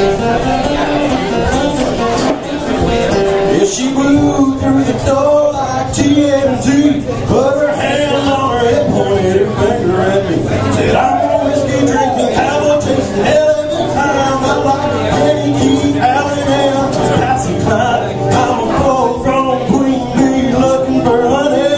Yeah, she blew through the door like TNT, put her hand on her hip, pointed her finger at me. Said, I'm a whiskey drinking, hell time. I like Kenny I'm a from Queen Bee looking for honey.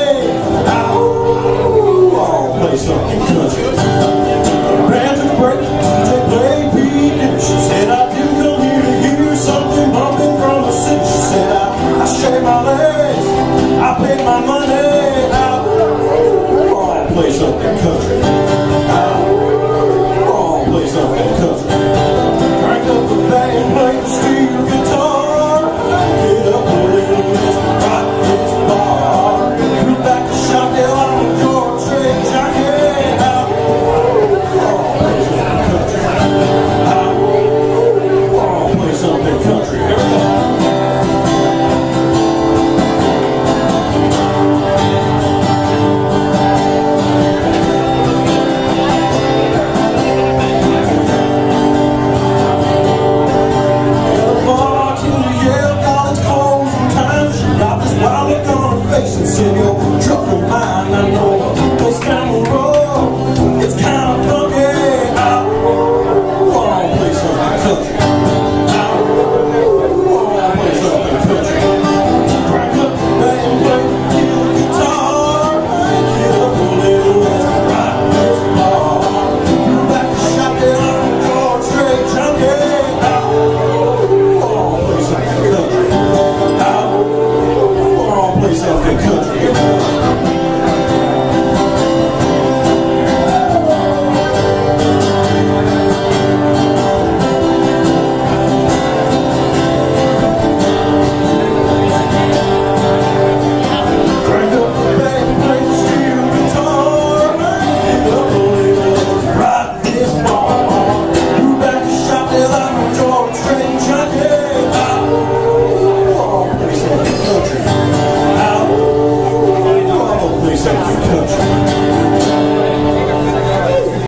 patience in your troubled mind. I know.